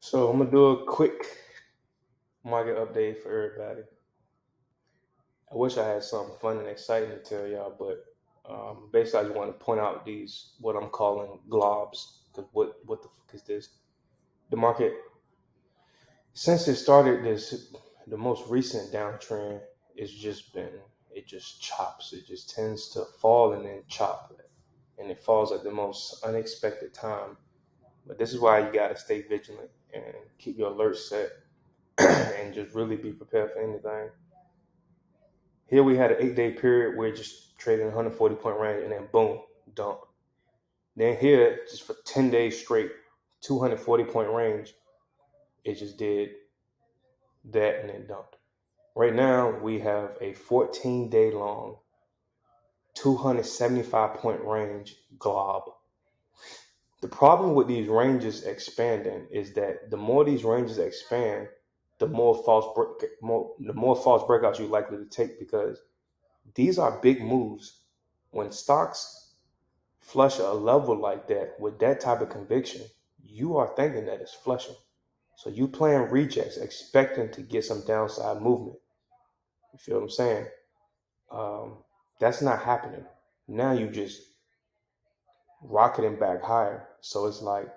So I'm gonna do a quick market update for everybody. I wish I had something fun and exciting to tell y'all, but um, basically I just want to point out these what I'm calling globs. Because what what the fuck is this? The market since it started this the most recent downtrend it's just been it just chops. It just tends to fall and then chop, and it falls at the most unexpected time. But this is why you gotta stay vigilant and keep your alert set and just really be prepared for anything. Here we had an eight day period where just traded 140 point range and then boom, dump. Then here, just for 10 days straight, 240 point range, it just did that and then dumped. Right now, we have a 14 day long, 275 point range glob. The problem with these ranges expanding is that the more these ranges expand, the more false break, more, the more false breakouts you're likely to take because these are big moves. When stocks flush a level like that with that type of conviction, you are thinking that it's flushing. So you playing rejects, expecting to get some downside movement. You feel what I'm saying? Um, that's not happening. Now you just rocketing back higher. So it's like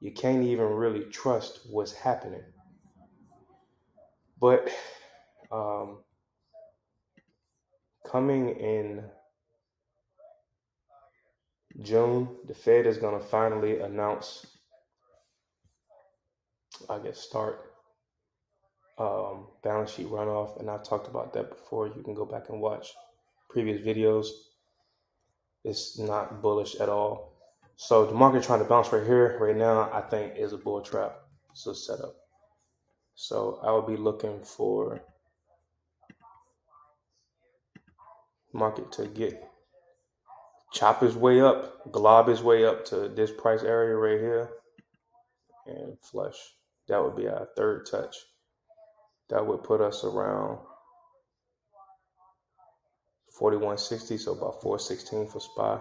you can't even really trust what's happening. But um, coming in June, the Fed is going to finally announce, I guess, start um, balance sheet runoff. And I talked about that before. You can go back and watch previous videos. It's not bullish at all. So the market trying to bounce right here, right now, I think is a bull trap. So setup. So I would be looking for market to get chop his way up, glob his way up to this price area right here, and flush. That would be our third touch. That would put us around 4160, so about 416 for SPY.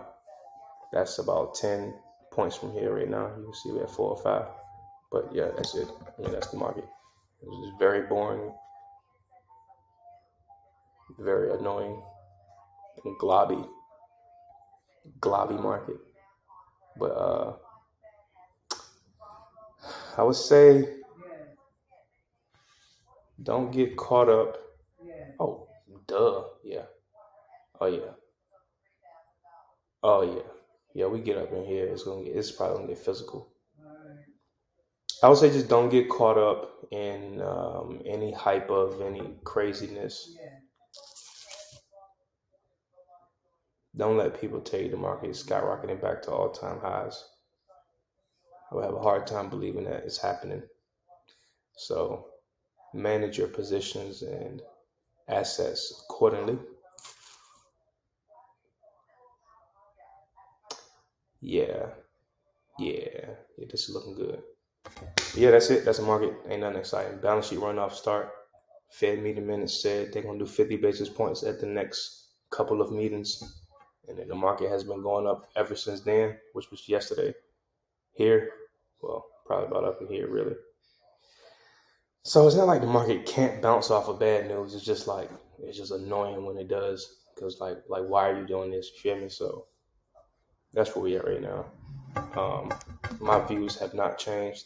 That's about 10 points from here right now. You can see we're at four or five. But yeah, that's it. Yeah, that's the market. It's very boring, very annoying, and globby, globby market. But uh, I would say don't get caught up. Oh, duh, yeah. Oh yeah. Oh yeah. Yeah, we get up in here. It's gonna get. It's probably gonna get physical. I would say just don't get caught up in um, any hype of any craziness. Don't let people tell you the market is skyrocketing back to all time highs. I would have a hard time believing that it's happening. So manage your positions and assets accordingly. Yeah, yeah, yeah, this is looking good. Yeah, that's it. That's the market. Ain't nothing exciting. Balance sheet runoff start. Fed meeting minutes said they're gonna do 50 basis points at the next couple of meetings, and then the market has been going up ever since then, which was yesterday. Here, well, probably about up in here, really. So it's not like the market can't bounce off of bad news. It's just like it's just annoying when it does, because like like why are you doing this? You feel me? So that's where we at right now. Um, my views have not changed.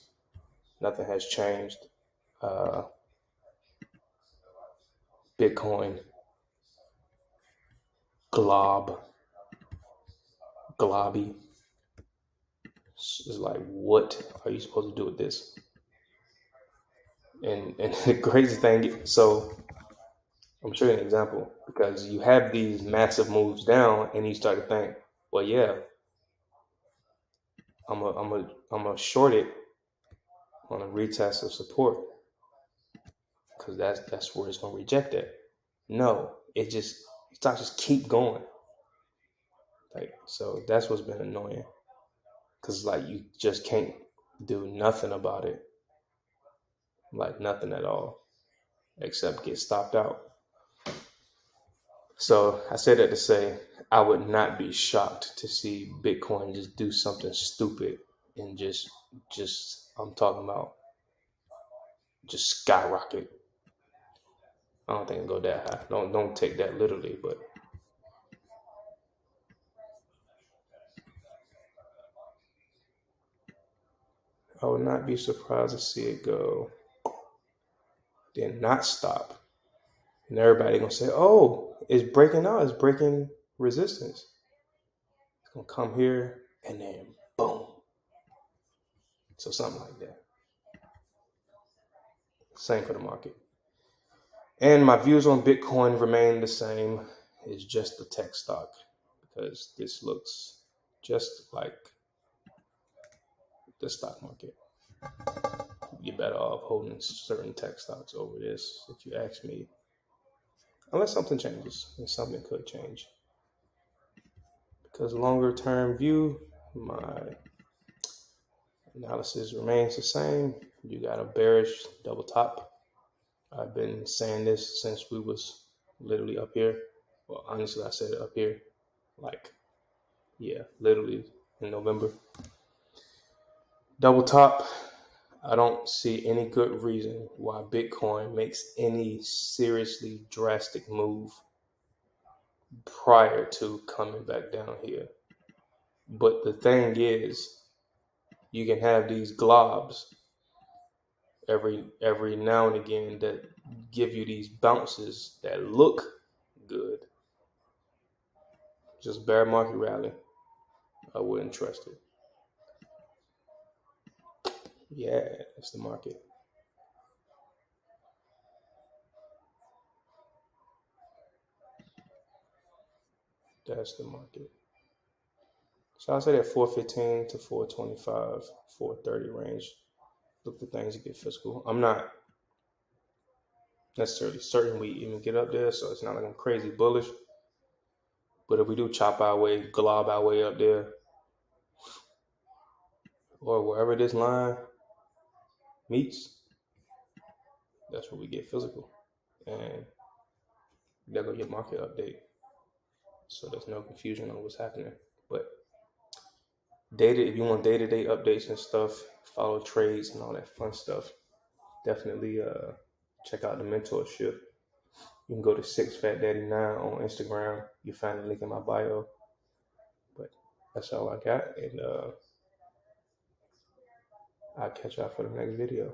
Nothing has changed. Uh, Bitcoin, glob, globby. It's like, what are you supposed to do with this? And and the crazy thing, so I'm showing an example because you have these massive moves down, and you start to think, well, yeah, I'm a I'm a I'm a short it on a retest of support because that's that's where it's gonna reject it. No, it just stocks just keep going. Like so, that's what's been annoying because like you just can't do nothing about it, like nothing at all, except get stopped out. So I say that to say I would not be shocked to see Bitcoin just do something stupid and just just I'm talking about just skyrocket. I don't think it'll go that high. Don't don't take that literally, but I would not be surprised to see it go, then not stop. And everybody gonna say, oh, it's breaking out, it's breaking resistance. It's gonna come here and then boom. So something like that. Same for the market. And my views on Bitcoin remain the same. It's just the tech stock because this looks just like the stock market. You're better off holding certain tech stocks over this, if you ask me. Unless something changes, and something could change. Because longer term view, my analysis remains the same. You got a bearish double top. I've been saying this since we was literally up here. Well, honestly, I said it up here, like, yeah, literally in November double top, I don't see any good reason why Bitcoin makes any seriously drastic move prior to coming back down here. But the thing is, you can have these globs every every now and again that give you these bounces that look good. Just bear market rally. I wouldn't trust it. Yeah, that's the market. That's the market. So I say that 415 to 425, 430 range. Look for things to get physical. I'm not necessarily certain we even get up there, so it's not like I'm crazy bullish. But if we do chop our way, glob our way up there, or wherever this line meets, that's where we get physical. And there go your market update. So there's no confusion on what's happening. But data, if you want day to day updates and stuff, follow trades and all that fun stuff, definitely uh, check out the mentorship. You can go to Six Fat Daddy Nine on Instagram. You find the link in my bio. But that's all I got. And uh, I'll catch y'all for the next video.